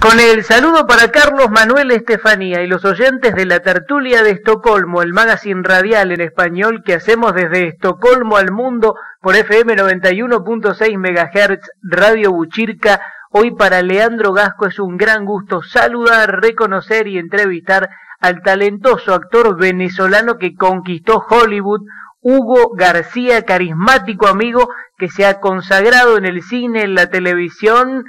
Con el saludo para Carlos Manuel Estefanía y los oyentes de la tertulia de Estocolmo, el magazine radial en español que hacemos desde Estocolmo al mundo por FM 91.6 MHz, Radio Buchirca. Hoy para Leandro Gasco es un gran gusto saludar, reconocer y entrevistar al talentoso actor venezolano que conquistó Hollywood, Hugo García, carismático amigo que se ha consagrado en el cine, en la televisión,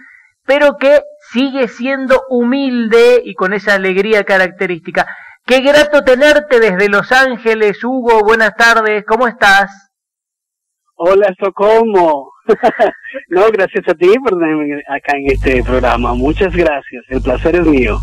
pero que sigue siendo humilde y con esa alegría característica. Qué grato tenerte desde Los Ángeles, Hugo. Buenas tardes, ¿cómo estás? Hola, Socomo. no, gracias a ti por tenerme acá en este programa. Muchas gracias, el placer es mío.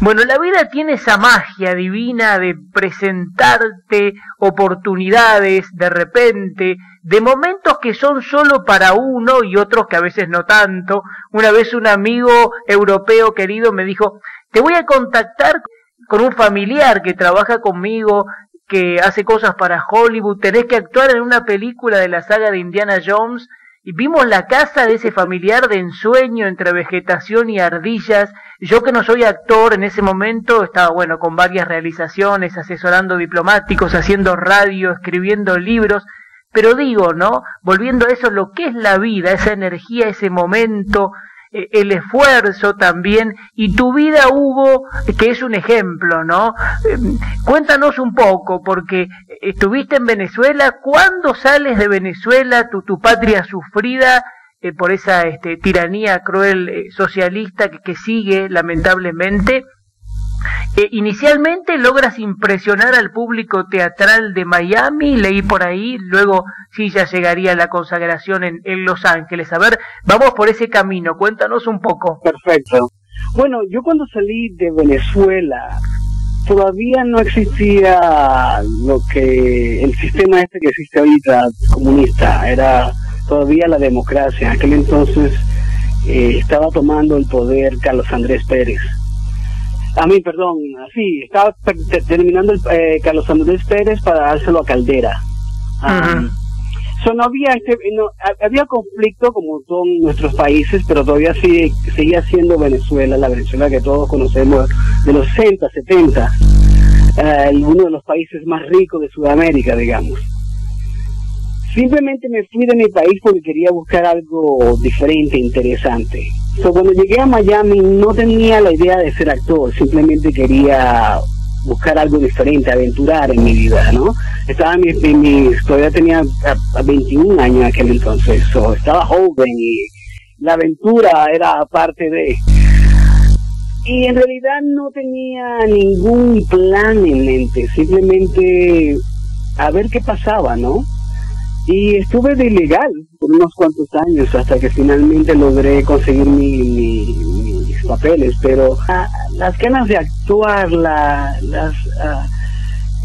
Bueno, la vida tiene esa magia divina de presentarte oportunidades de repente, de momentos que son solo para uno y otros que a veces no tanto. Una vez un amigo europeo querido me dijo, te voy a contactar con un familiar que trabaja conmigo, que hace cosas para Hollywood, tenés que actuar en una película de la saga de Indiana Jones y vimos la casa de ese familiar de ensueño entre vegetación y ardillas. Yo que no soy actor en ese momento estaba bueno con varias realizaciones, asesorando diplomáticos, haciendo radio, escribiendo libros, pero digo, ¿no? Volviendo a eso, lo que es la vida, esa energía, ese momento, el esfuerzo también y tu vida Hugo que es un ejemplo no em, cuéntanos un poco porque estuviste en Venezuela ¿cuándo sales de Venezuela tu, tu patria sufrida eh, por esa este, tiranía cruel eh, socialista que, que, sigue lamentablemente eh, inicialmente logras impresionar al público teatral de Miami, leí por ahí, luego sí ya llegaría la consagración en, Los Ángeles. A ver, vamos por ese camino, cuéntanos un poco. Perfecto. Bueno, yo cuando salí de Venezuela, todavía no existía lo que el sistema este que existe ahorita comunista era todavía la democracia en aquel entonces eh, estaba tomando el poder Carlos Andrés Pérez a mí, perdón, sí, estaba terminando el, eh, Carlos Andrés Pérez para dárselo a Caldera. no había, este, no, había conflicto como todos nuestros países, pero todavía sigue, seguía siendo Venezuela, la Venezuela que todos conocemos de los 60, 70, eh, uno de los países más ricos de Sudamérica, digamos. Simplemente me fui de mi país porque quería buscar algo diferente, interesante. So, cuando llegué a Miami no tenía la idea de ser actor, simplemente quería buscar algo diferente, aventurar en mi vida, ¿no? Estaba en mi, todavía tenía a, 21 años en aquel entonces, so, estaba joven y la aventura era parte de... Y en realidad no tenía ningún plan en mente, simplemente a ver qué pasaba, ¿no? Y estuve de ilegal por unos cuantos años hasta que finalmente logré conseguir mis papeles, pero las ganas de actuar, la, las, ah,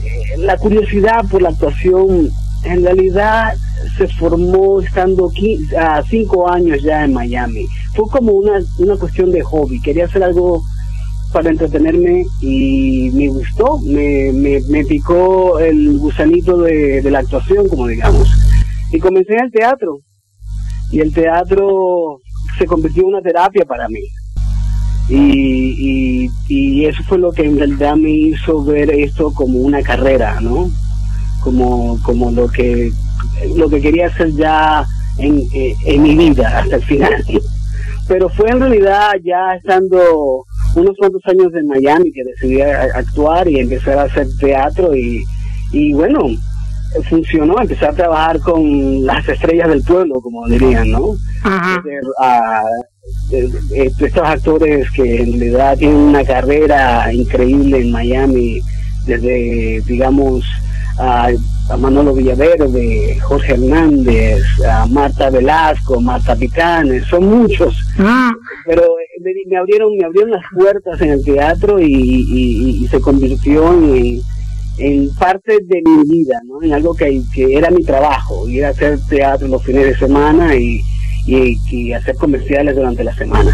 eh, la curiosidad por la actuación, en realidad se formó estando a cinco años ya en Miami. Fue como una, una cuestión de hobby, quería hacer algo para entretenerme y me gustó, me, me, me picó el gusanito de, de la actuación, como digamos. Y comencé en el teatro. Y el teatro se convirtió en una terapia para mí. Y, y, eso fue lo que en realidad me hizo ver esto como una carrera, ¿no? Como, como lo que lo que quería hacer ya en, eh, en mi vida hasta el final. Pero fue en realidad ya estando unos cuantos años en Miami que decidí actuar y empezar a hacer teatro y, y bueno, funcionó, empezar a trabajar con las estrellas del pueblo, como dirían, ¿no? estos actores que en realidad tienen una carrera increíble en Miami, desde, digamos, a, Manolo Villaverde, Jorge Hernández, a Marta Velasco, Marta Picanes, son muchos, pero me, abrieron me abrieron las puertas en el teatro y, y se convirtió en en parte de mi vida, ¿no? En algo que, que era mi trabajo, ir a hacer teatro los fines de semana y, y, hacer comerciales durante la semana.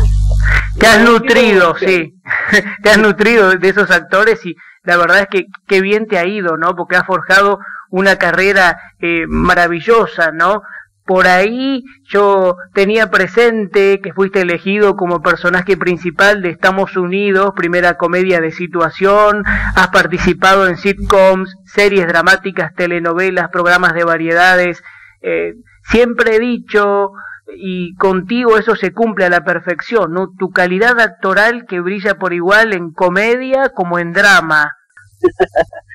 Te has nutrido, sí, te has nutrido de esos actores y la verdad es que qué bien te ha ido, ¿no? Porque has forjado una carrera eh, maravillosa, ¿no? Por ahí yo tenía presente que fuiste elegido como personaje principal de Estamos Unidos, primera comedia de situación, has participado en sitcoms, series dramáticas, telenovelas, programas de variedades. Eh, siempre he dicho, y contigo eso se cumple a la perfección, ¿no? Tu calidad actoral que brilla por igual en comedia como en drama.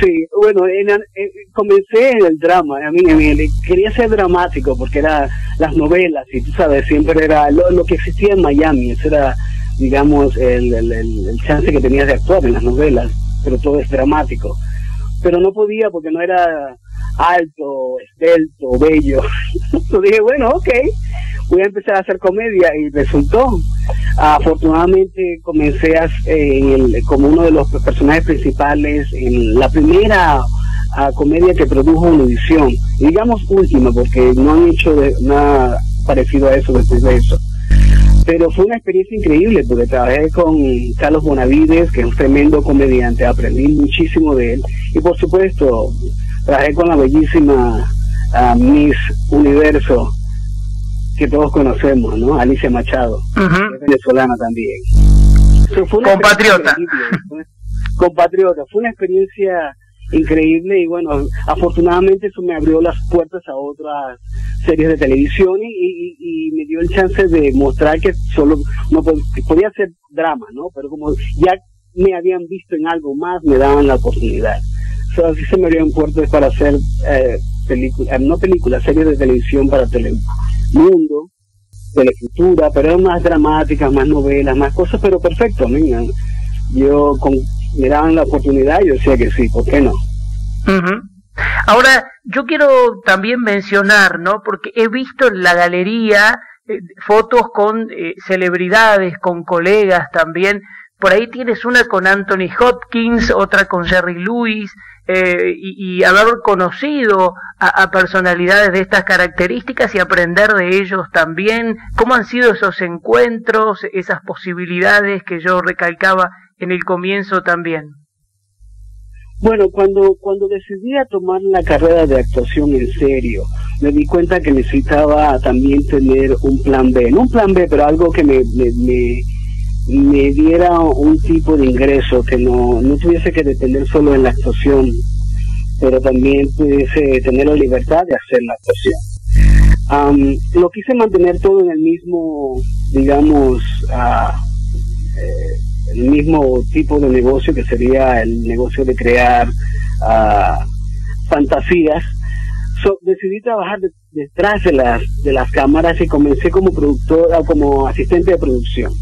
Sí, bueno, comencé en el drama, a mí, quería ser dramático porque era las novelas y tú sabes, siempre era lo, que existía en Miami, ese era, digamos, el, el, el, chance que tenías de actuar en las novelas, pero todo es dramático. Pero no podía porque no era alto, esbelto, bello. Entonces dije, bueno, ok, voy a empezar a hacer comedia y resultó. Afortunadamente comencé a, como uno de los personajes principales en la primera comedia que produjo Univision, digamos última, porque no han hecho nada parecido a eso después de eso. Pero fue una experiencia increíble porque trabajé con Carlos Bonavides, que es un tremendo comediante, aprendí muchísimo de él. Y por supuesto, trabajé con la bellísima Miss Universo, que todos conocemos, ¿no? Alicia Machado, venezolana también. compatriota. Compatriota. Fue una experiencia increíble y bueno, afortunadamente eso me abrió las puertas a otras series de televisión y, y, me dio el chance de mostrar que solo no podía ser drama, ¿no? Pero como ya me habían visto en algo más, me daban la oportunidad. O así se me abrieron puertas para hacer eh, películas, no películas, series de televisión para televisión mundo, de la escritura, pero eran más dramáticas, más novelas, más cosas, pero perfecto, mira. Yo me daban la oportunidad y yo decía que sí, ¿por qué no? Ahora, yo quiero también mencionar, ¿no? Porque he visto en la galería eh, fotos con eh, celebridades, con colegas también. Por ahí tienes una con Anthony Hopkins, otra con Jerry Lewis, eh, y, haber conocido a, personalidades de estas características y aprender de ellos también, cómo han sido esos encuentros, esas posibilidades que yo recalcaba en el comienzo también. Bueno, cuando, cuando decidí a tomar la carrera de actuación en serio, me di cuenta que necesitaba también tener un plan B, no un plan B, pero algo que me, me me diera un tipo de ingreso que no, no tuviese que depender solo en la actuación, pero también pudiese tener la libertad de hacer la actuación. lo quise mantener todo en el mismo, digamos, uh, el mismo tipo de negocio que sería el negocio de crear uh, fantasías. decidí trabajar detrás de las, de las cámaras y comencé como productor, como asistente de producción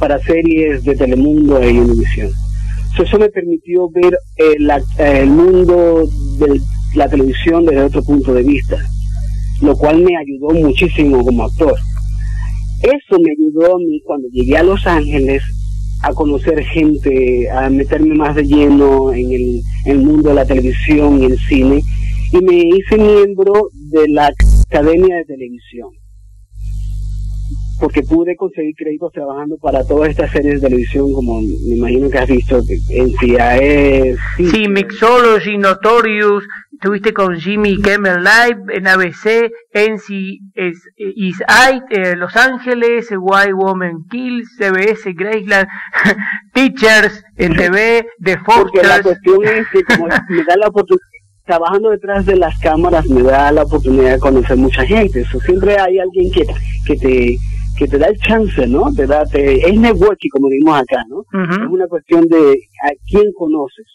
para series de Telemundo e Univision. eso me permitió ver el, el mundo de la televisión desde otro punto de vista, lo cual me ayudó muchísimo como actor. Eso me ayudó a mí cuando llegué a Los Ángeles a conocer gente, a meterme más de lleno en el mundo de la televisión y el cine, y me hice miembro de la Academia de Televisión porque pude conseguir créditos trabajando para todas estas series de televisión, como me imagino que has visto, en CIA. Sí, Mixology, Notorious, estuviste con Jimmy Kimmel Live en ABC, NC is, is eh, Los Ángeles, Why Woman Kills, CBS, Graceland, Teachers en TV, The Fox. Porque la cuestión es que como me da la oportunidad trabajando detrás de las cámaras me da la oportunidad de conocer mucha gente. Eso siempre hay alguien que, que te que te da el chance, ¿no? Te da, te, es networking, como decimos acá, ¿no? Es una cuestión de a quién conoces.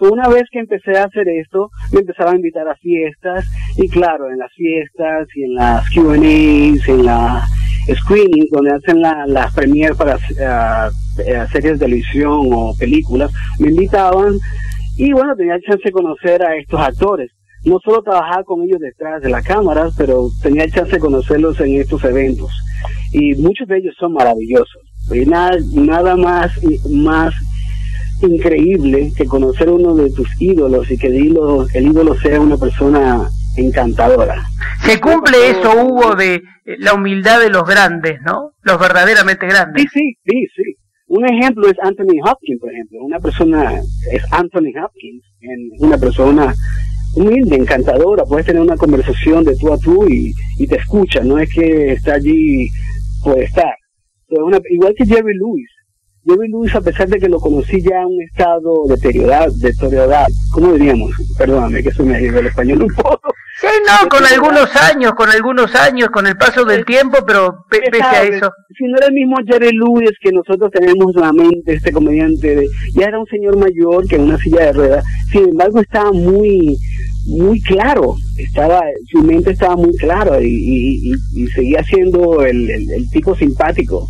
una vez que empecé a hacer esto, me empezaba a invitar a fiestas, y claro, en las fiestas y en las Q&As, en las screenings, donde hacen las la premiers para uh, series de televisión o películas, me invitaban, y bueno, tenía el chance de conocer a estos actores no solo trabajaba con ellos detrás de las cámaras, pero tenía el chance de conocerlos en estos eventos y muchos de ellos son maravillosos. Y nada, nada más, más increíble que conocer uno de tus ídolos y que el ídolo, el ídolo sea una persona encantadora. Se cumple eso, Hugo, de la humildad de los grandes, ¿no? Los verdaderamente grandes. Sí, sí, sí, sí. Un ejemplo es Anthony Hopkins, por ejemplo. Una persona, es Anthony Hopkins, en una persona humilde, encantadora, puedes tener una conversación de tú a tú y, te escucha, no es que está allí por estar. igual que Jerry Lewis, Jerry Lewis, a pesar de que lo conocí ya en un estado deteriorado, deteriorado, ¿cómo diríamos? Perdóname que eso me ha ido el español un poco. Sí, no, con algunos años, con algunos años, con el paso del tiempo, pero pese a eso. Si no era el mismo Jerry Lewis que nosotros tenemos la mente, este comediante, de, ya era un señor mayor que en una silla de ruedas, sin embargo estaba muy muy claro, estaba, su mente estaba muy claro y, y, seguía siendo el, el tipo simpático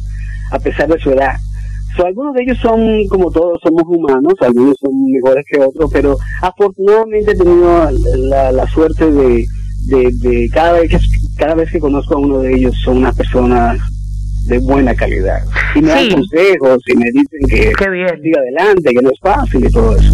a pesar de su edad algunos de ellos son, como todos, somos humanos, algunos son mejores que otros, pero afortunadamente he tenido la, suerte de, de, cada, vez que, cada vez que conozco a uno de ellos son unas personas de buena calidad. Y me dan consejos y me dicen que siga adelante, que no es fácil y todo eso.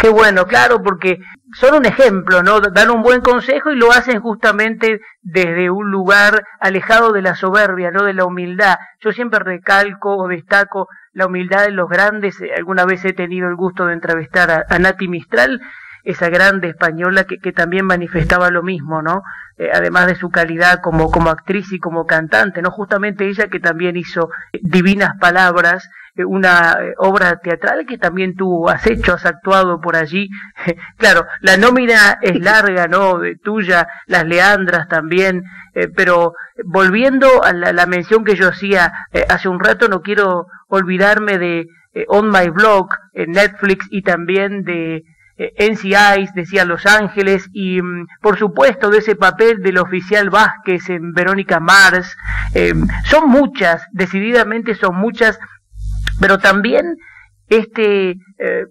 Qué bueno, claro, porque son un ejemplo, ¿no? Dan un buen consejo y lo hacen justamente desde un lugar alejado de la soberbia, ¿no? De la humildad. Yo siempre recalco o destaco la humildad de los grandes. Alguna vez he tenido el gusto de entrevistar a, a Nati Mistral, esa grande española que, también manifestaba lo mismo, ¿no? Eh, además de su calidad como, como actriz y como cantante, ¿no? Justamente ella que también hizo divinas palabras, una eh, obra teatral que también tú has hecho, has actuado por allí. claro, la nómina es larga, ¿no? De tuya, las Leandras también, pero volviendo a la, la, mención que yo hacía hace un rato, no quiero olvidarme de On My Blog, en Netflix y también de eh, NCIs, decía Los Ángeles, y mm, por supuesto de ese papel del oficial Vázquez en Verónica Mars. Eh, son muchas, decididamente son muchas, pero también este eh,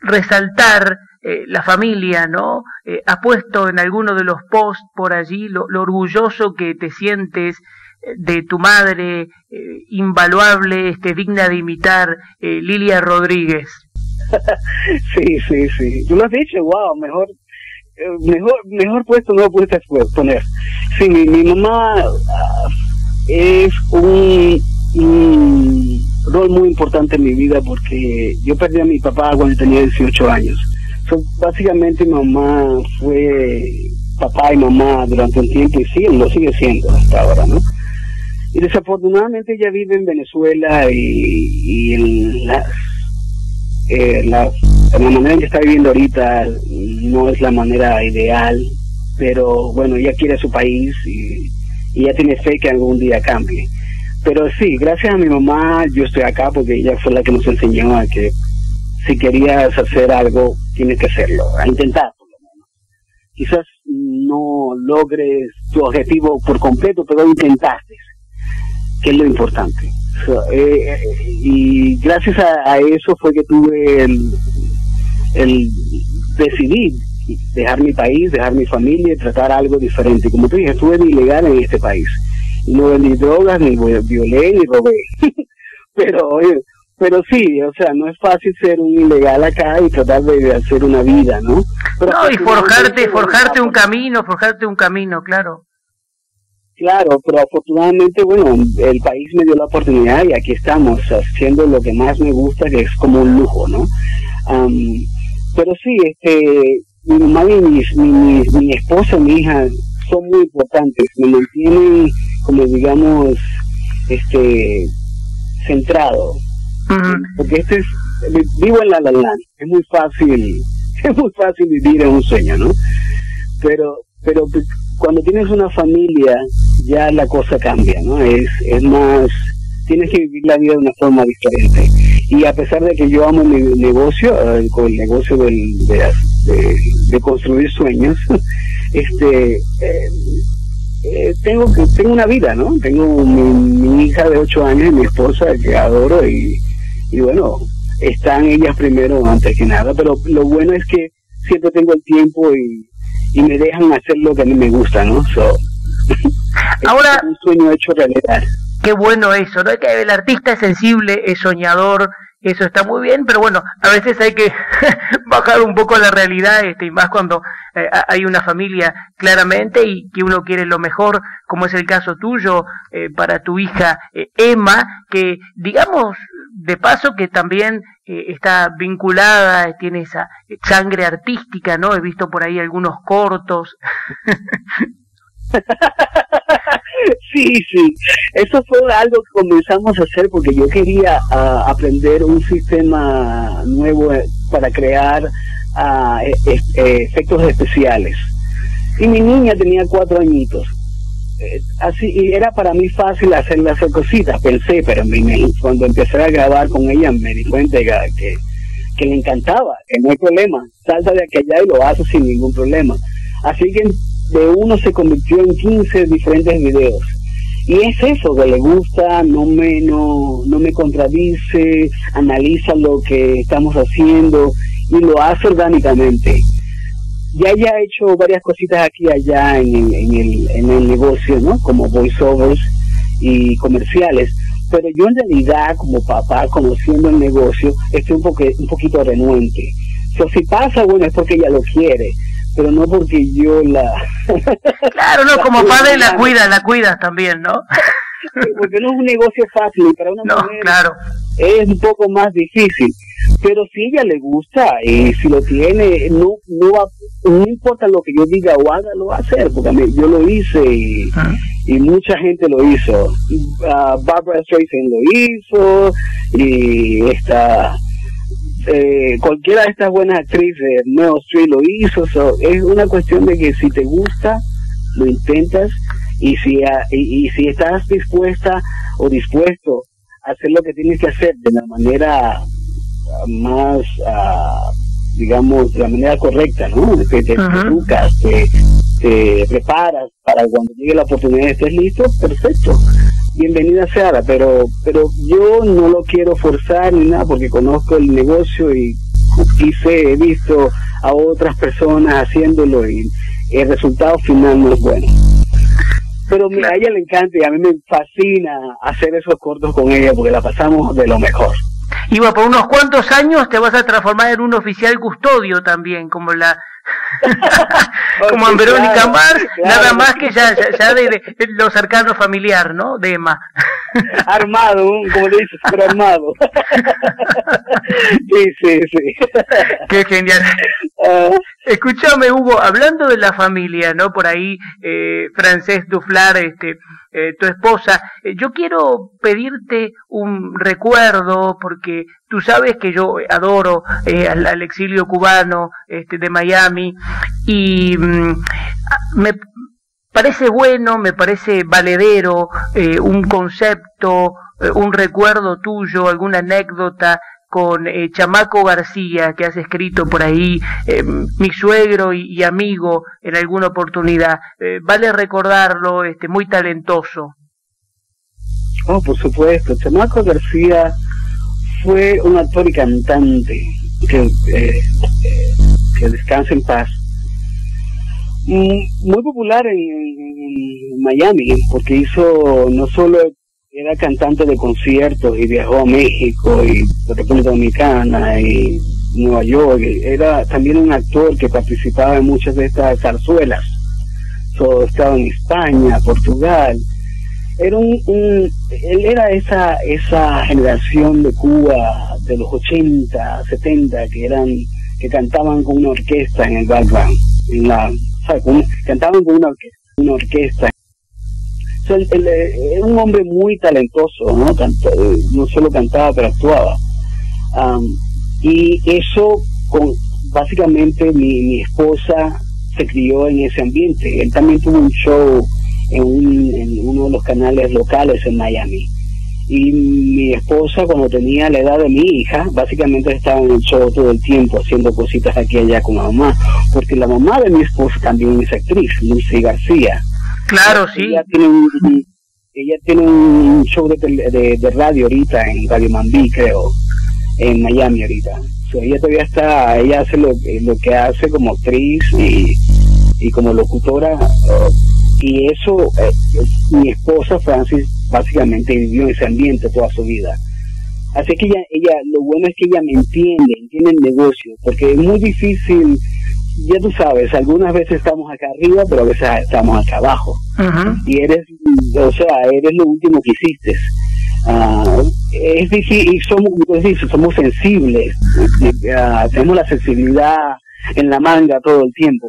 resaltar la familia, ¿no? ha puesto en alguno de los posts por allí lo, orgulloso que te sientes de tu madre, invaluable, este, digna de imitar, Lilia Rodríguez. sí, sí, sí. Tú lo has dicho, wow, mejor, eh, mejor, mejor puesto no lo pudiste poner. Sí, mi, mi mamá ah, es un, rol muy importante en mi vida porque yo perdí a mi papá cuando tenía 18 años. básicamente mi mamá fue papá y mamá durante un tiempo y sí, lo sigue siendo hasta ahora, ¿no? Y desafortunadamente ella vive en Venezuela y, en las eh, la, manera en que está viviendo ahorita no es la manera ideal, pero bueno, ella quiere su país y, y ella tiene fe que algún día cambie. Pero sí, gracias a mi mamá yo estoy acá porque ella fue la que nos enseñó a que si querías hacer algo, tienes que hacerlo, a intentar por lo menos. Quizás no logres tu objetivo por completo, pero intentaste, que es lo importante. Eh, y gracias a, eso fue que tuve el, el decidir dejar mi país, dejar mi familia y tratar algo diferente. Como te dije, estuve ilegal en este país. No vendí drogas, ni violé, ni robé. pero, pero sí, o sea, no es fácil ser un ilegal acá y tratar de hacer una vida, ¿no? no, y forjarte, forjarte un camino, forjarte un camino, claro. Claro, pero afortunadamente, bueno, el país me dio la oportunidad y aquí estamos haciendo lo que más me gusta, que es como un lujo, ¿no? pero sí, este, mi mamá y mi, mi, mi esposa, mi hija, son muy importantes, me mantienen, como digamos, este, centrado. Porque este es, vivo en la la, es muy fácil, es muy fácil vivir en un sueño, ¿no? Pero, pero cuando tienes una familia, ya la cosa cambia, ¿no? Es, es más, tienes que vivir la vida de una forma diferente. Y a pesar de que yo amo mi negocio, eh, con el negocio del, de, construir sueños, este, eh, eh, tengo que tengo una vida, ¿no? Tengo mi, hija de 8 años y mi esposa que adoro y, y bueno, están ellas primero antes que nada, pero lo bueno es que siempre tengo el tiempo y, y me dejan hacer lo que a mí me gusta, ¿no? So, Ahora, es un sueño hecho realidad. Qué bueno eso, ¿no? Que el artista es sensible, es soñador, eso está muy bien, pero bueno, a veces hay que bajar un poco la realidad, este, y más cuando eh, hay una familia claramente y que uno quiere lo mejor, como es el caso tuyo eh, para tu hija eh, Emma, que digamos de paso que también está vinculada, tiene esa sangre artística, ¿no? He visto por ahí algunos cortos. sí, sí. Eso fue algo que comenzamos a hacer porque yo quería ah, aprender un sistema nuevo eh, para crear uh, efectos especiales. Y mi niña tenía cuatro añitos. Eh, así y era para mí fácil hacer cositas, pensé, pero cuando empecé a grabar con ella me di cuenta que, que le encantaba, que no hay problema, salta de aquí allá y lo hace sin ningún problema. Así que de uno se convirtió en 15 diferentes videos. Y es eso, que le gusta, no me, no, no me contradice, analiza lo que estamos haciendo y lo hace orgánicamente ya haya hecho varias cositas aquí y allá en, el, en el negocio, ¿no? Como voiceovers y comerciales. Pero yo en realidad, como papá, conociendo el negocio, estoy un, poque, un poquito renuente. So, si pasa, bueno, es porque ella lo quiere, pero no porque yo la... Claro, no, como padre la cuida, la cuidas también, ¿no? porque no es un negocio fácil para una no, mujer claro. es un poco más difícil pero si ella le gusta y si lo tiene no no no importa lo que yo diga o haga lo va a hacer porque yo lo hice y, ah. y mucha gente lo hizo uh, Barbara Streisand lo hizo y esta eh, cualquiera de estas buenas actrices Meryl Streep lo hizo es una cuestión de que si te gusta lo intentas y si y, y si estás dispuesta o dispuesto a hacer lo que tienes que hacer de la manera más, uh, digamos, de la manera correcta, ¿no? Te, te, educas, te, te, preparas para cuando llegue la oportunidad estés listo, perfecto. Bienvenida Sara, pero, pero yo no lo quiero forzar ni nada porque conozco el negocio y, y sé, he visto a otras personas haciéndolo y el resultado final no es bueno. Pero a ella le encanta y a mí me fascina hacer esos cortos con ella porque la pasamos de lo mejor. Y por unos cuantos años te vas a transformar en un oficial custodio también, como la como en Verónica Mars, nada más que ya, ya, de, lo cercano familiar, ¿no? De Emma. armado, como le dices, pero armado. sí, sí, sí. Qué genial. Ah. Escúchame, Hugo, hablando de la familia, ¿no? Por ahí, eh, Francés Duflar, este, eh, tu esposa, eh, yo quiero pedirte un recuerdo, porque tú sabes que yo adoro eh, al, exilio cubano este, de Miami, y mm, me parece bueno, me parece valedero un concepto, un recuerdo tuyo, alguna anécdota con eh, Chamaco García, que has escrito por ahí, eh, mi suegro y, amigo en alguna oportunidad. Eh, vale recordarlo, este, muy talentoso. Oh, por supuesto. Chamaco García fue un actor y cantante que, que descansa en paz. Mm, muy popular en, Miami, porque hizo no solo era cantante de conciertos y viajó a México y República Dominicana y Nueva York. Era también un actor que participaba en muchas de estas zarzuelas. So, estaba en España, Portugal. Era un, él era esa esa generación de Cuba de los 80, 70 que eran que cantaban con una orquesta en el background, en la, cantaban con una orquesta, una orquesta era un hombre muy talentoso, ¿no? Eh, no solo cantaba, pero actuaba. y eso, con, básicamente, mi, mi esposa se crió en ese ambiente. Él también tuvo un show en, un, en uno de los canales locales en Miami. Y mi esposa, cuando tenía la edad de mi hija, básicamente estaba en el show todo el tiempo, haciendo cositas aquí y allá con la mamá. Porque la mamá de mi esposa también es actriz, Lucy García. Claro, sí. Ella tiene un, ella tiene un show de, de, radio ahorita en Radio Mambí, creo, en Miami ahorita. ella todavía está, ella hace lo, lo que hace como actriz y, y como locutora. Uh, y eso, eh, mi esposa Francis básicamente vivió en ese ambiente toda su vida. Así que ella, ella, lo bueno es que ella me entiende, entiende el negocio, porque es muy difícil ya tú sabes, algunas veces estamos acá arriba, pero a veces estamos acá abajo. Y eres, o sea, eres lo último que hiciste. Ah, es difícil, y somos, somos sensibles, ah, tenemos la sensibilidad en la manga todo el tiempo.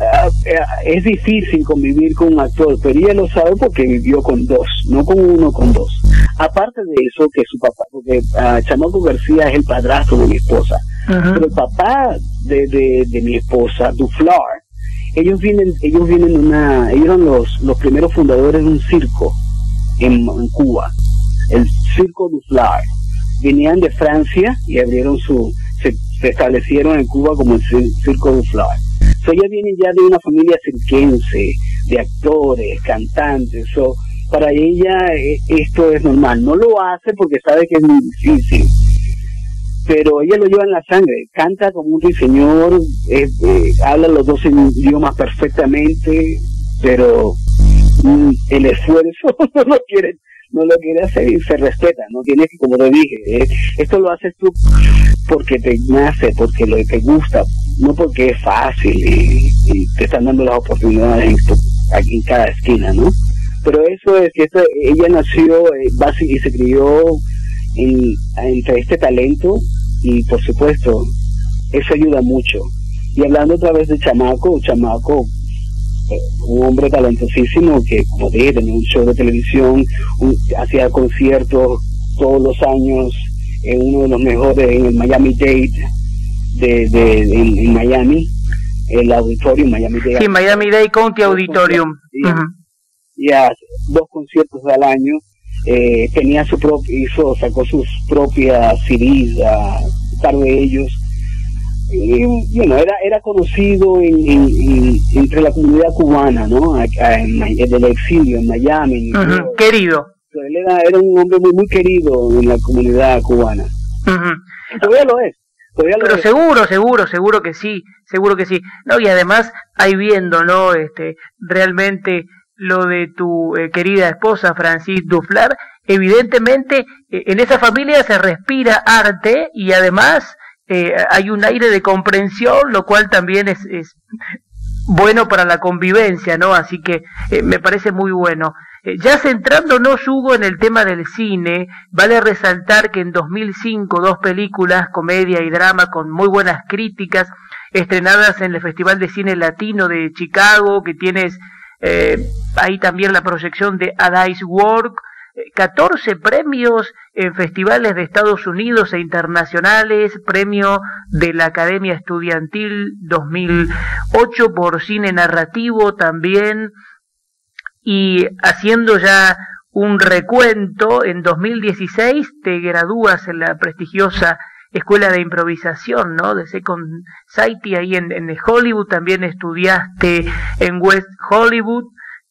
Eh, es difícil convivir con un actor, pero ella lo sabe porque vivió con dos, no con uno, con dos. Aparte de eso, que su papá, porque Chamaco García es el padrastro de mi esposa, pero el papá de, de, mi esposa, Duflar, ellos vienen, ellos vienen una, ellos eran los, los primeros fundadores de un circo en, Cuba, el Circo du Flard. Venían de Francia y abrieron su, se, establecieron en Cuba como el Circo du Flard. So, ella viene ya de una familia cirquense, de actores, cantantes, so, para ella eh, esto es normal. No lo hace porque sabe que es muy difícil, pero ella lo lleva en la sangre. Canta como un eh, eh, habla los dos idiomas perfectamente, pero Mm, el esfuerzo no lo quiere no lo quiere hacer y se respeta no tiene que como te dije eh, esto lo haces tú porque te nace porque lo te gusta no porque es fácil y, te están dando las oportunidades aquí en cada esquina no pero eso es que ella nació eh, y se crió en, entre este talento y por supuesto eso ayuda mucho. Y hablando otra vez de chamaco chamaco un hombre talentosísimo que, como dije, tenía un show de televisión, hacía conciertos todos los años en uno de los mejores, en el Miami Dade, de, de, en, Miami, el auditorium Miami Dade. Sí, Miami Dade County Auditorium. Ya, dos conciertos al año. Eh, tenía su propio, hizo, sacó sus propias CDs, par de ellos y bueno, era, era conocido entre la comunidad cubana, ¿no? en, el exilio, en Miami. Querido. Él era, era, un hombre muy, muy querido en la comunidad cubana. Todavía lo es. Pero seguro, seguro, seguro que sí, seguro que sí. No, y además, ahí viendo, ¿no? Este, realmente lo de tu eh, querida esposa, Francis Duflar, evidentemente eh, en esa familia se respira arte y además eh, hay un aire de comprensión, lo cual también es, es bueno para la convivencia, ¿no? Así que eh, me parece muy bueno. Eh, ya centrándonos, Hugo, en el tema del cine, vale resaltar que en 2005 dos películas, comedia y drama, con muy buenas críticas, estrenadas en el Festival de Cine Latino de Chicago, que tienes ahí también la proyección de A Dice Work, 14 premios en festivales de Estados Unidos e internacionales, premio de la Academia Estudiantil 2008 por cine narrativo también, y haciendo ya un recuento, en 2016 te gradúas en la prestigiosa Escuela de Improvisación, ¿no? De Second City, ahí en, en Hollywood, también estudiaste en West Hollywood,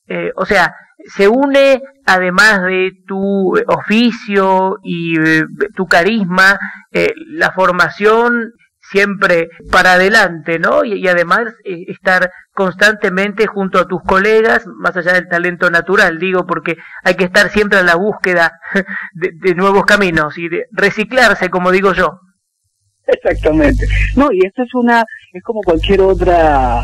eh, o sea, se une, además de tu oficio y eh, tu carisma, eh, la formación siempre para adelante, ¿no? Y, además eh, estar constantemente junto a tus colegas, más allá del talento natural, digo, porque hay que estar siempre a la búsqueda de, nuevos caminos y de reciclarse, como digo yo. Exactamente. No, y esto es una, es como cualquier otra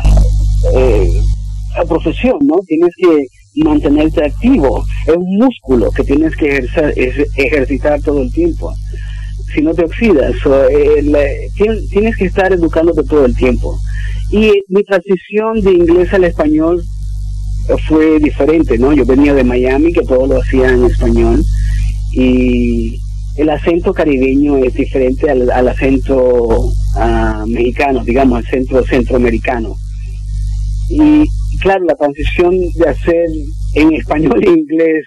profesión, ¿no? Tienes que mantenerte activo. Es un músculo que tienes que ejercer, ejercitar todo el tiempo. Si no te oxidas, eh, tienes que estar educándote todo el tiempo. Y mi transición de inglés al español fue diferente, ¿no? Yo venía de Miami, que todo lo hacía en español, y el acento caribeño es diferente al, acento ah, mexicano, digamos, acento centroamericano. Y claro, la transición de hacer en español e inglés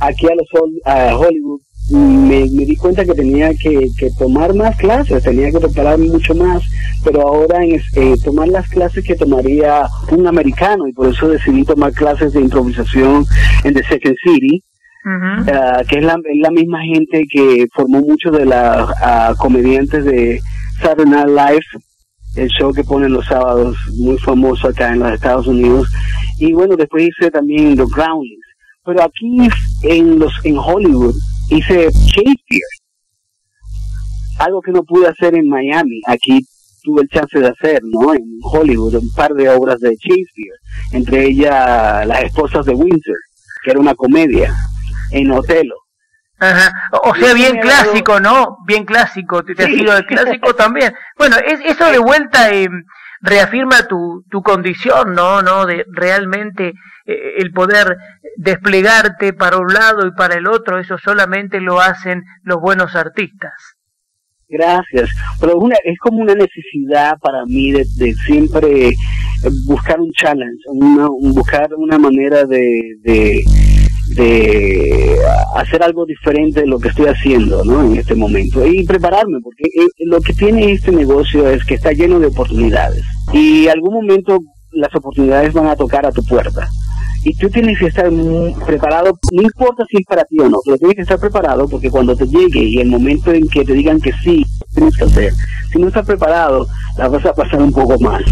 aquí a, los, a Hollywood, me, di cuenta que tenía que, tomar más clases, tenía que prepararme mucho más, pero ahora en, eh, tomar las clases que tomaría un americano y por eso decidí tomar clases de improvisación en The Second City, ah, que es la, la, misma gente que formó muchos de las ah, comediantes de Saturday Night Live el show que ponen los sábados, muy famoso acá en los Estados Unidos. Y bueno, después hice también The Groundlings. Pero aquí en los en Hollywood hice Shakespeare. Algo que no pude hacer en Miami. Aquí tuve el chance de hacer, ¿no? En Hollywood, un par de obras de Shakespeare. Entre ellas Las esposas de Windsor, que era una comedia. en Otelo. Ajá. O sea, bien clásico, ¿no? Bien clásico, te, has ido de clásico también. Bueno, es, eso de vuelta eh, reafirma tu, tu condición, ¿no? ¿no? De realmente eh, el poder desplegarte para un lado y para el otro, eso solamente lo hacen los buenos artistas. Gracias, pero una, es como una necesidad para mí de, de siempre buscar un challenge, una, buscar una manera de, de, de, hacer algo diferente de lo que estoy haciendo ¿no? en este momento. Y prepararme, porque eh, lo que tiene este negocio es que está lleno de oportunidades. Y algún momento las oportunidades van a tocar a tu puerta. Y tú tienes que estar preparado, no importa si es para ti o no, pero tienes que estar preparado porque cuando te llegue y el momento en que te digan que sí, tienes que hacer, si no estás preparado, la vas a pasar un poco mal,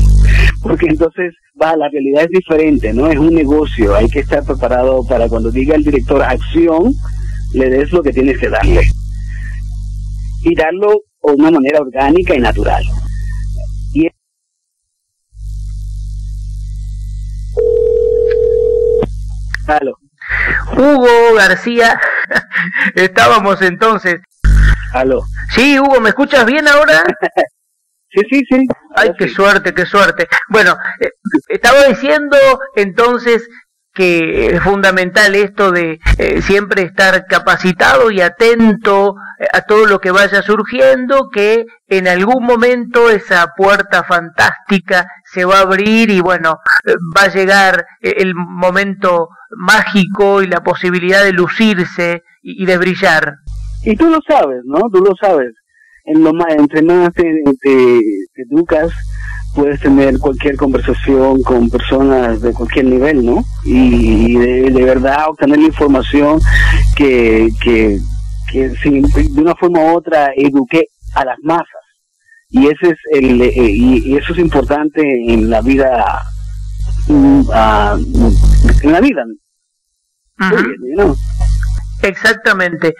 porque entonces va, la realidad es diferente, ¿no? Es un negocio, hay que estar preparado para cuando diga el director acción, le des lo que tienes que darle y darlo de una manera orgánica y natural. Hugo García, estábamos entonces. Aló. Sí, Hugo, ¿me escuchas bien ahora? sí, sí, sí. Ay, qué suerte, qué suerte. Bueno, eh, estaba diciendo entonces que es fundamental esto de eh, siempre estar capacitado y atento eh, a todo lo que vaya surgiendo, que en algún momento esa puerta fantástica se va a abrir y bueno, va a llegar el momento mágico y la posibilidad de lucirse y, de brillar. Y tú lo sabes, ¿no? Tú lo sabes. En lo más, entre más te educas, puedes tener cualquier conversación con personas de cualquier nivel, ¿no? Y, de, verdad obtener la información que, que, que de una forma u otra eduque a las masas. Y ese es el eh, y, eso es importante en la vida ah, en la vida. Exactamente.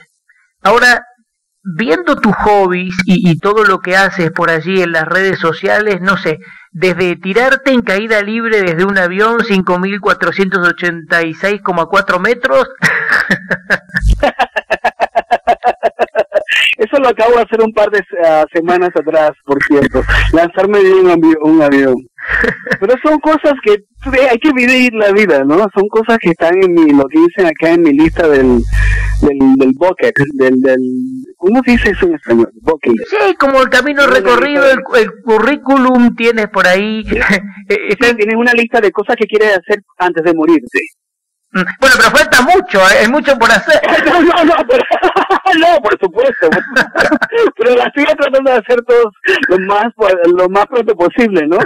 Ahora, viendo tus hobbies y, todo lo que haces por allí en las redes sociales, no sé, desde tirarte en caída libre desde un avión 5.486,4 metros. Eso lo acabo de hacer un par de ah, semanas atrás, por cierto, lanzarme de un avión. Pero son cosas que hay que vivir la vida, ¿no? Son cosas que están en mi, lo que dicen acá en mi lista del, del, del bucket, del, del, ¿cómo se dice eso en español? Bucket. Sí, como el camino recorrido, el, currículum tienes por ahí. sí, tienes una lista de cosas que quieres hacer antes de morirte. Mm, bueno, pero falta mucho, ¿eh? hay mucho por hacer. no, no, no, no, por supuesto. pero la estoy tratando de hacer todos lo más, lo más pronto posible, ¿no?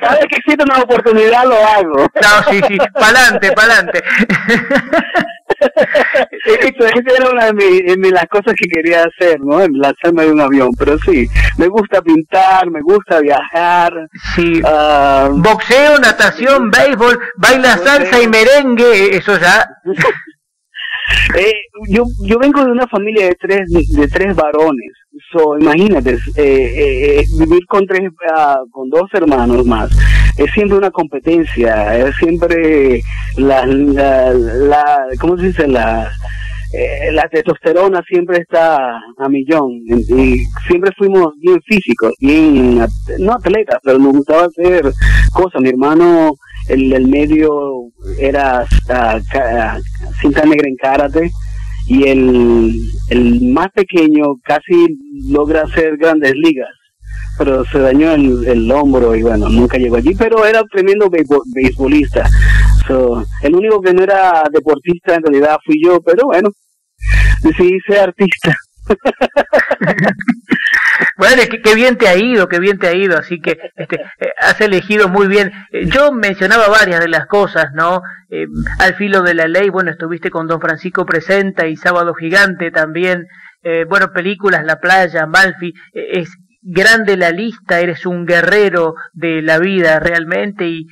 Cada vez que existe una oportunidad lo hago. No, sí, sí, pa'lante, pa'lante. Esa era una de, las cosas que quería hacer, ¿no? Lanzarme de un avión. Pero sí, me gusta pintar, me gusta viajar. Sí. Ah, Boxeo, natación, béisbol, baila salsa y merengue, eso ya. eh, yo, yo vengo de una familia de tres, de tres varones. So, imagínate, eh, eh, eh, vivir con tres, ah, con dos hermanos más, es siempre una competencia, es siempre la, la, la ¿cómo se dice? La, la testosterona siempre está a millón y siempre fuimos bien físicos, bien, no atletas, pero nos gustaba hacer cosas. Mi hermano, el, el medio era uh, cinta negra en karate y el, el más pequeño casi logra hacer grandes ligas, pero se dañó el, el hombro y bueno, nunca llegó allí, pero era tremendo beisbolista. el único que no era deportista en realidad fui yo, pero bueno, decidí ser artista. Bueno, qué, bien te ha ido, qué bien te ha ido, así que este, eh, has elegido muy bien. Eh, yo mencionaba varias de las cosas, ¿no? Eh, al filo de la ley, bueno, estuviste con Don Francisco Presenta y Sábado Gigante también. bueno, películas, La Playa, Malfi, es grande la lista, eres un guerrero de la vida realmente y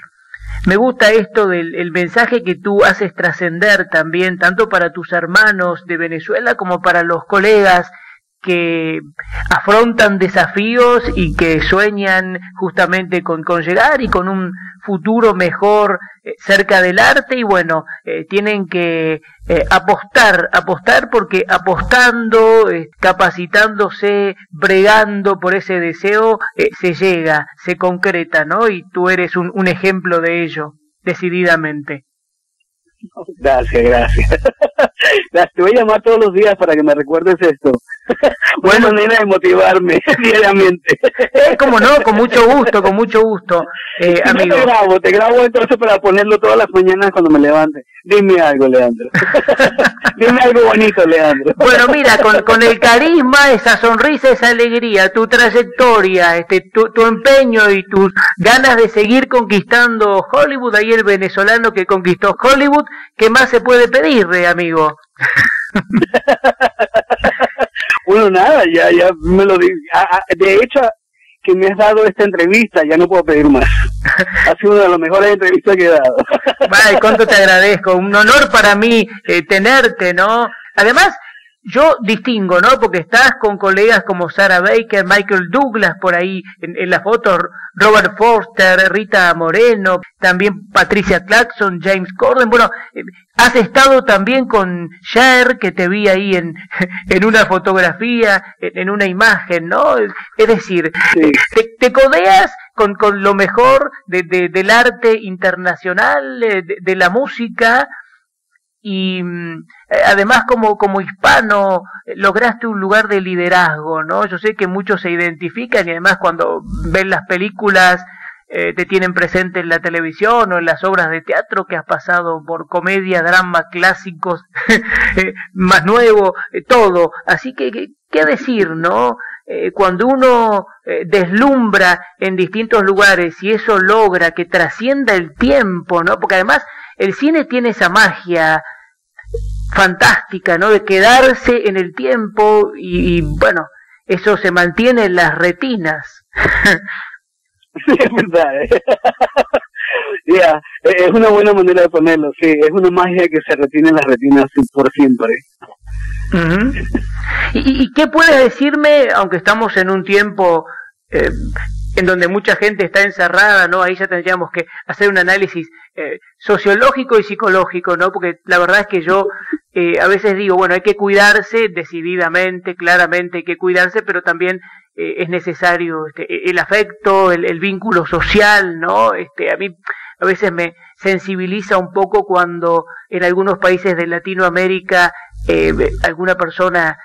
me gusta esto del el mensaje que tú haces trascender también, tanto para tus hermanos de Venezuela como para los colegas que afrontan desafíos y que sueñan justamente con, con llegar y con un futuro mejor eh, cerca del arte y bueno, eh, tienen que eh, apostar, apostar porque apostando, capacitándose, bregando por ese deseo, se llega, se concreta, ¿no? Y tú eres un, un ejemplo de ello, decididamente. Gracias, gracias. Te voy a llamar todos los días para que me recuerdes esto. Buena manera de motivarme diariamente. Eh, como no, con mucho gusto, con mucho gusto. Eh, amigo. te grabo, te grabo entonces para ponerlo todas las mañanas cuando me levante. Dime algo, Leandro. Dime algo bonito, Leandro. Bueno, mira, con, con, el carisma, esa sonrisa, esa alegría, tu trayectoria, este, tu, tu empeño y tus ganas de seguir conquistando Hollywood, ahí el venezolano que conquistó Hollywood, ¿qué más se puede pedir, amigo? Bueno, nada, ya, ya me lo digo. De hecho, que me has dado esta entrevista, ya no puedo pedir más. Ha sido una de las mejores entrevistas que he dado. Vale, cuánto te agradezco. Un honor para mí eh, tenerte, ¿no? Además, yo distingo, ¿no? Porque estás con colegas como Sarah Baker, Michael Douglas por ahí en, en la foto, Robert Forster, Rita Moreno, también Patricia Clarkson, James Corden. Bueno, eh, has estado también con Cher, que te vi ahí en, en una fotografía, en, una imagen, ¿no? Es decir, te, codeas con, con lo mejor de, del arte internacional, de, de la música, y eh, además como, como hispano eh, lograste un lugar de liderazgo, ¿no? Yo sé que muchos se identifican y además cuando ven las películas eh, te tienen presente en la televisión o en las obras de teatro que has pasado por comedia, drama, clásicos, más nuevo, todo. Así que, ¿qué decir, no? cuando uno deslumbra en distintos lugares y eso logra que trascienda el tiempo, ¿no? Porque además el cine tiene esa magia fantástica, ¿no? De quedarse en el tiempo y, bueno, eso se mantiene en las retinas. sí, es verdad. ¿eh? ya es una buena manera de ponerlo, sí, es una magia que se retiene en las retinas por siempre. ¿Y, ¿Y, qué puedes decirme, aunque estamos en un tiempo eh, en donde mucha gente está encerrada, ¿no? Ahí ya tendríamos que hacer un análisis eh, sociológico y psicológico, ¿no? Porque la verdad es que yo eh, a veces digo, bueno, hay que cuidarse decididamente, claramente hay que cuidarse, pero también eh, es necesario este, e-, el afecto, el, el, vínculo social, ¿no? Este, a mí a veces me sensibiliza un poco cuando en algunos países de Latinoamérica alguna persona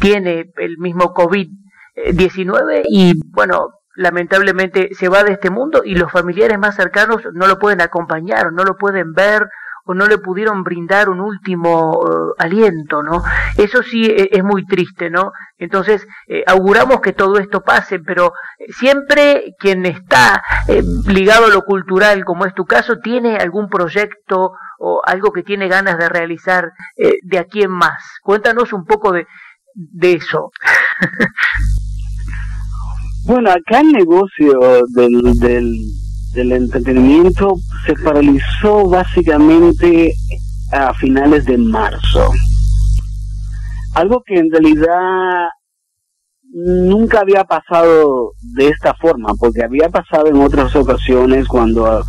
tiene el mismo COVID-19 y bueno, lamentablemente se va de este mundo y los familiares más cercanos no lo pueden acompañar, no lo pueden ver o no le pudieron brindar un último eh, aliento, ¿no? Eso sí e, es, muy triste, ¿no? Entonces, eh, auguramos que todo esto pase, pero siempre quien está eh, ligado a lo cultural, como es tu caso, tiene algún proyecto o algo que tiene ganas de realizar de aquí en más. Cuéntanos un poco de, de eso. Bueno, acá el negocio del, del, entretenimiento se paralizó básicamente a finales de marzo. Algo que en realidad nunca había pasado de esta forma, porque había pasado en otras ocasiones cuando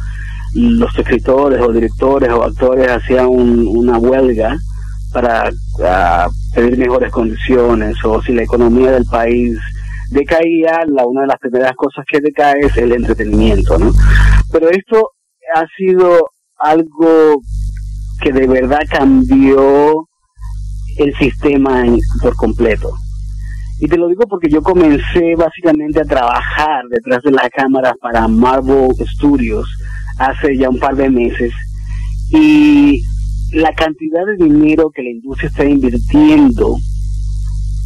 los escritores o directores o actores hacían una huelga para ah, pedir mejores condiciones o si la economía del país decaía, la, una de las primeras cosas que decae es el entretenimiento, ¿no? Pero esto ha sido algo que de verdad cambió el sistema por completo. Y te lo digo porque yo comencé básicamente a trabajar detrás de las cámaras para Marvel Studios hace ya un par de meses y la cantidad de dinero que la industria está invirtiendo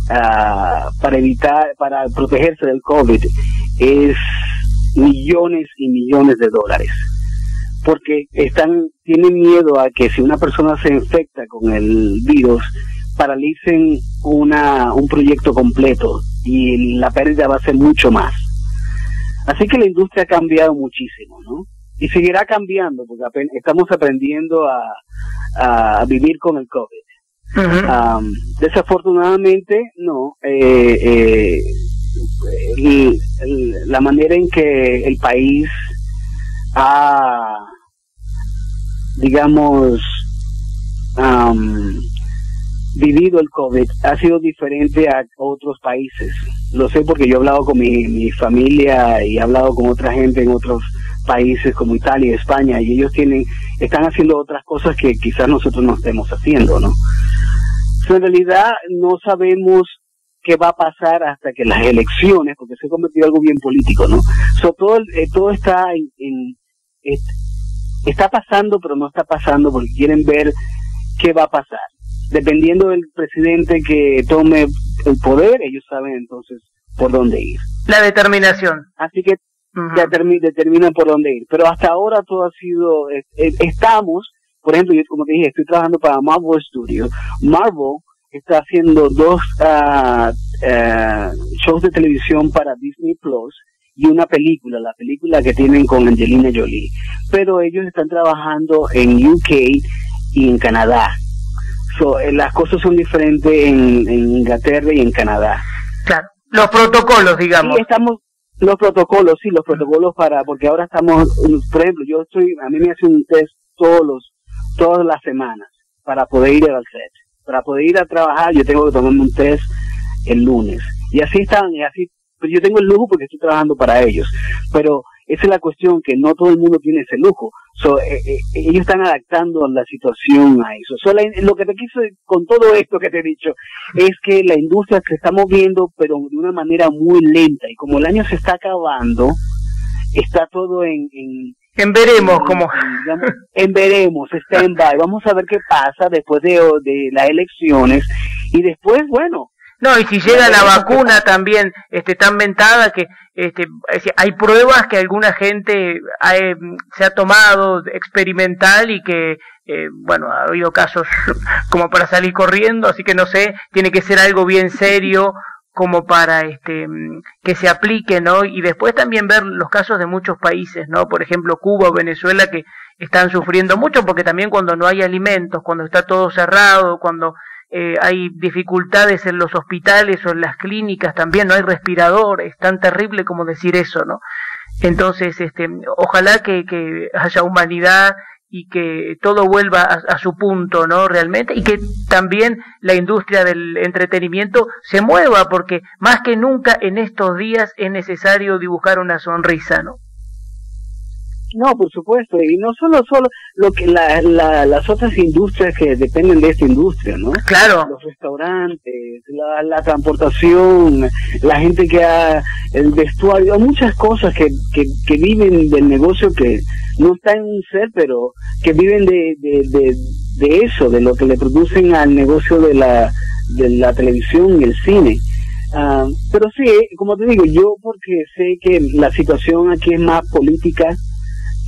para evitar, para protegerse del COVID es millones y millones de dólares. Porque están, tienen miedo a que si una persona se infecta con el virus, paralicen una, un proyecto completo y la pérdida va a ser mucho más. Así que la industria ha cambiado muchísimo, ¿no? Y seguirá cambiando porque estamos aprendiendo a, a vivir con el COVID. Desafortunadamente, no. Eh, eh, la manera en que el país ha, digamos, vivido el COVID ha sido diferente a otros países. Lo sé porque yo he hablado con mi, mi familia y he hablado con otra gente en otros países como Italia y España y ellos tienen están haciendo otras cosas que quizás nosotros no estemos haciendo, ¿no? en realidad no sabemos qué va a pasar hasta que las elecciones, porque se ha convertido algo bien político, ¿no? So, todo, eh, todo está en, está pasando, pero no está pasando porque quieren ver qué va a pasar. Dependiendo del presidente que tome el poder, ellos saben entonces por dónde ir. La determinación. Así que ya determinan por dónde ir. Pero hasta ahora todo ha sido, eh, eh, estamos, por ejemplo, yo como te dije, estoy trabajando para Marvel Studios. Marvel está haciendo dos uh, shows de televisión para Disney Plus y una película, la película que tienen con Angelina Jolie. Pero ellos están trabajando en UK y en Canadá. So, las cosas son diferentes en, en Inglaterra y en Canadá. Claro, los protocolos, digamos. Sí, estamos, los protocolos, sí, los protocolos para, porque ahora estamos, por ejemplo, yo estoy, a mí me hacen un test todos los, todas las semanas para poder ir al set. Para poder ir a trabajar, yo tengo que tomarme un test el lunes. Y así están, y así, yo tengo el lujo porque estoy trabajando para ellos. Pero esa es la cuestión, que no todo el mundo tiene ese lujo. So, eh, eh, ellos están adaptando la situación a eso. So, lo que te quiso con todo esto que te he dicho es que la industria se está moviendo, pero de una manera muy lenta. Y como el año se está acabando, está todo en... En, veremos, como... En, veremos, está en by. Vamos a ver qué pasa después de, de las elecciones. Y después, bueno, no, y si llega la vacuna también este, tan ventada que este, hay pruebas que alguna gente se ha tomado experimental y que, eh, bueno, ha habido casos como para salir corriendo, así que no sé, tiene que ser algo bien serio como para este que se aplique, ¿no? Y después también ver los casos de muchos países, ¿no? Por ejemplo, Cuba o Venezuela que están sufriendo mucho porque también cuando no hay alimentos, cuando está todo cerrado, cuando eh, hay dificultades en los hospitales o en las clínicas también, no hay respirador, es tan terrible como decir eso, ¿no? Entonces, este, ojalá que, que haya humanidad y que todo vuelva a, su punto, ¿no? Realmente, y que también la industria del entretenimiento se mueva, porque más que nunca en estos días es necesario dibujar una sonrisa, ¿no? No, por supuesto, y no solo solo lo que la, las otras industrias que dependen de esta industria, ¿no? Claro. Los restaurantes, la, la transportación, la gente que ha el vestuario, muchas cosas que, que, que viven del negocio que no están en un ser, pero que viven de, de, de, eso, de lo que le producen al negocio de la, de la televisión y el cine. Uh, pero sí, como te digo, yo porque sé que la situación aquí es más política,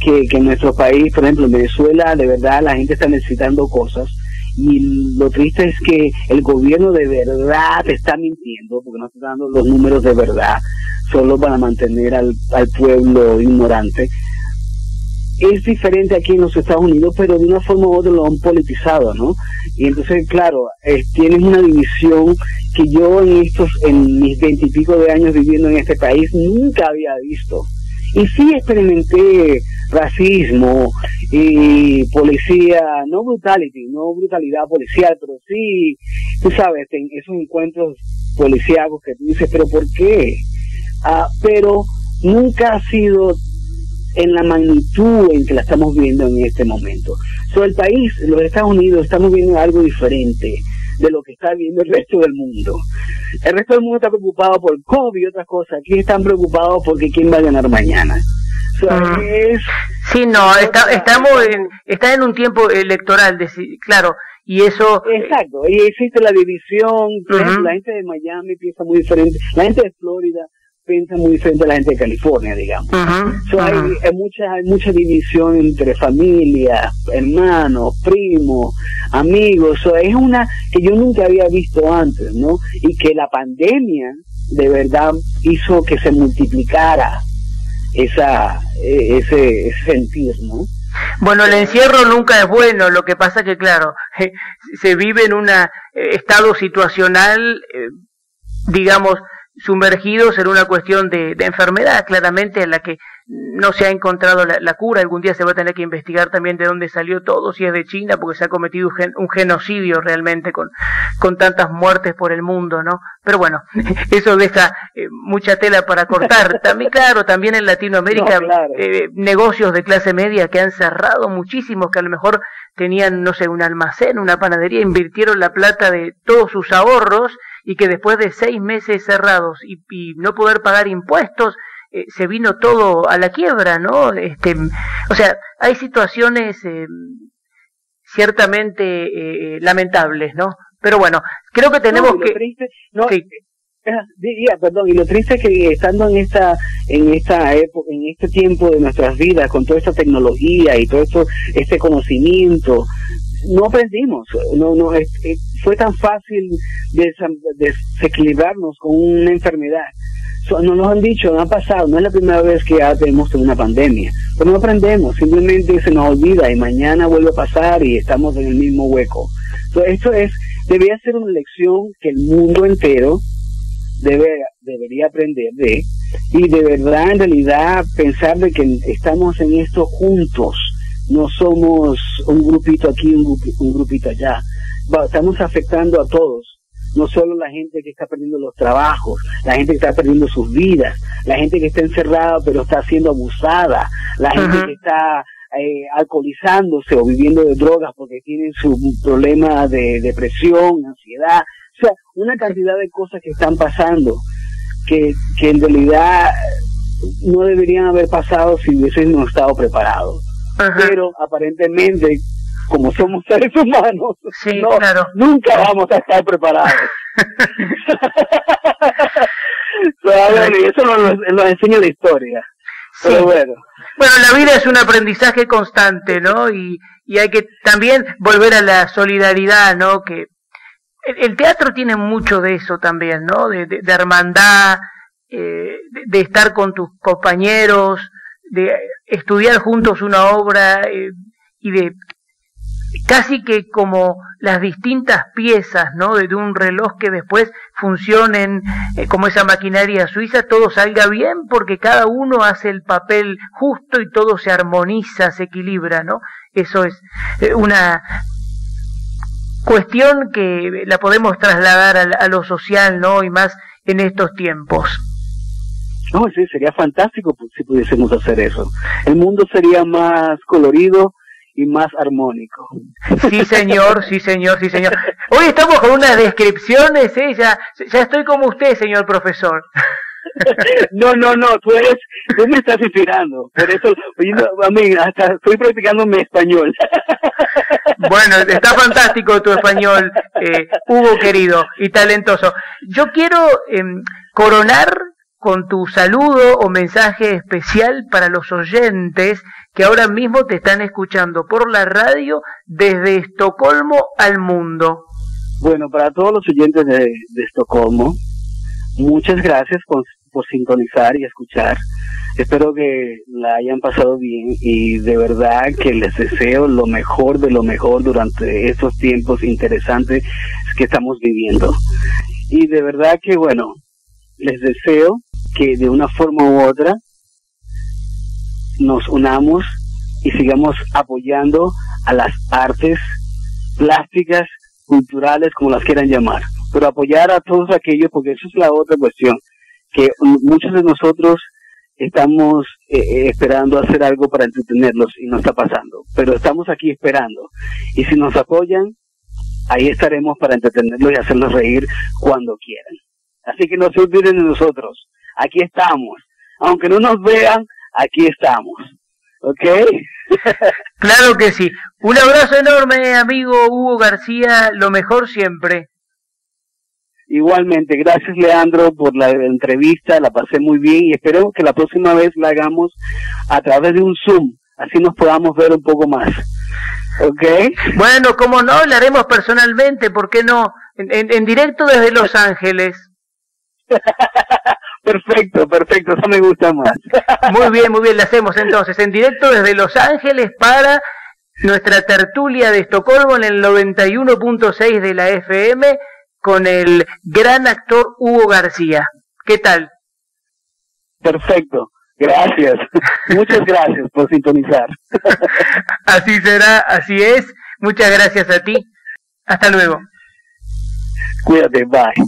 que, en nuestro país, por ejemplo, en Venezuela, de verdad la gente está necesitando cosas y lo triste es que el gobierno de verdad está mintiendo porque no está dando los números de verdad solo para mantener al, al pueblo ignorante. Es diferente aquí en los Estados Unidos, pero de una forma u otra lo han politizado, ¿no? Y entonces, claro, eh, tienes una división que yo en estos, en mis veintipico de años viviendo en este país, nunca había visto. Y sí experimenté racismo y policía, no brutality, no brutalidad policial, pero sí, tú sabes, esos encuentros policíacos que tú dices, pero ¿por qué? Ah, pero nunca ha sido en la magnitud en que la estamos viendo en este momento. Sobre el país, los Estados Unidos, estamos viendo algo diferente de lo que está viendo el resto del mundo. El resto del mundo está preocupado por COVID y otras cosas. Aquí están preocupados porque quién va a ganar mañana. Sí, no, estamos en, está en un tiempo electoral, claro, y eso... Exacto, y existe la división, la gente de Miami piensa muy diferente, la gente de Florida piensa muy diferente a la gente de California, digamos. hay, mucha, hay mucha división entre familias, hermanos, primos, amigos, es una que yo nunca había visto antes, ¿no? Y que la pandemia de verdad hizo que se multiplicara esa, e, ese, sentir, ¿no? Bueno, el encierro nunca es bueno, lo que pasa que, claro, se vive en un eh, estado situacional, eh, digamos, sumergidos en una cuestión de, enfermedad, claramente en la que no se ha encontrado la, cura. Algún día se va a tener que investigar también de dónde salió todo, si es de China, porque se ha cometido un, genocidio realmente con, con tantas muertes por el mundo, ¿no? Pero bueno, eso deja eh, mucha tela para cortar. También, claro, también en Latinoamérica, eh, negocios de clase media que han cerrado muchísimos, que a lo mejor tenían, no sé, un almacén, una panadería, invirtieron la plata de todos sus ahorros y que después de seis meses cerrados y, no poder pagar impuestos, eh, se vino todo a la quiebra, ¿no? Este, o sea, hay situaciones eh, ciertamente eh, lamentables, ¿no? Pero bueno, creo que tenemos que... no, perdón, y lo triste es que estando en esta, en esta época, en este tiempo de nuestras vidas, con toda esta tecnología y todo esto, este conocimiento, no aprendimos, no, no, fue tan fácil desequilibrarnos con una enfermedad. no nos han dicho, no ha pasado, no es la primera vez que ya tenemos una pandemia, pero no aprendemos, simplemente se nos olvida y mañana vuelve a pasar y estamos en el mismo hueco. Entonces, esto es, debería ser una lección que el mundo entero debe, debería aprender de, y de verdad, en realidad, pensar de que estamos en esto juntos, no somos un grupito aquí, un, un grupito allá. Estamos afectando a todos, no solo la gente que está perdiendo los trabajos, la gente que está perdiendo sus vidas, la gente que está encerrada pero está siendo abusada, la gente que está eh, alcoholizándose o viviendo de drogas porque tienen su problema de depresión, ansiedad, o sea, una cantidad de cosas que están pasando que, que en realidad no deberían haber pasado si hubiésemos estado preparados pero aparentemente, como somos seres humanos, nunca vamos a estar preparados. y eso nos, enseña la historia. bueno. Bueno, la vida es un aprendizaje constante, ¿no? Y, y hay que también volver a la solidaridad, ¿no? Que el, teatro tiene mucho de eso también, ¿no? De, de, hermandad, eh, de, estar con tus compañeros, de estudiar juntos una obra eh, y de casi que como las distintas piezas ¿no? de, un reloj que después funcionen eh, como esa maquinaria suiza, todo salga bien porque cada uno hace el papel justo y todo se armoniza, se equilibra, ¿no? Eso es eh, una cuestión que la podemos trasladar a, a lo social, ¿no? Y más en estos tiempos. No, sí, sería fantástico si pudiésemos hacer eso. El mundo sería más colorido y más armónico. Sí, señor, sí, señor, sí, señor. Hoy estamos con unas descripciones, ¿eh? ya, ya estoy como usted, señor profesor. No, no, no, tú eres, tú me estás inspirando. Por eso, a mí, hasta estoy practicando mi español. Bueno, está fantástico tu español, eh, Hugo querido y talentoso. Yo quiero eh, coronar con tu saludo o mensaje especial para los oyentes que ahora mismo te están escuchando por la radio desde Estocolmo al mundo. Bueno, para todos los oyentes de, Estocolmo, muchas gracias por, por sintonizar y escuchar. Espero que la hayan pasado bien y de verdad que les deseo lo mejor de lo mejor durante estos tiempos interesantes que estamos viviendo. Y de verdad que bueno, les deseo que de una forma u otra nos unamos y sigamos apoyando a las artes plásticas, culturales, como las quieran llamar, pero apoyar a todos aquellos, porque eso es la otra cuestión, que muchos de nosotros estamos eh, eh, esperando hacer algo para entretenerlos y no está pasando, pero estamos aquí esperando. Y si nos apoyan, ahí estaremos para entretenerlos y hacerlos reír cuando quieran. Así que no se olviden de nosotros aquí estamos. Aunque no nos vean, aquí estamos. ¿Ok? claro que sí. Un abrazo enorme, amigo Hugo García. Lo mejor siempre. Igualmente, gracias Leandro por la entrevista, la pasé muy bien y esperemos que la próxima vez la hagamos a través de un Zoom, así nos podamos ver un poco más. ¿Ok? Bueno, como no, la haremos personalmente, ¿por qué no? En, en directo desde Los Ángeles. Perfecto, perfecto, eso me gusta más. Muy bien, muy bien, lo hacemos entonces en directo desde Los Ángeles para nuestra tertulia de Estocolmo en el 91.6 de la FM con el gran actor Hugo García. ¿Qué tal? Perfecto, gracias. Muchas gracias por sintonizar. así será, así es. Muchas gracias a ti. Hasta luego. Cuídate, bye.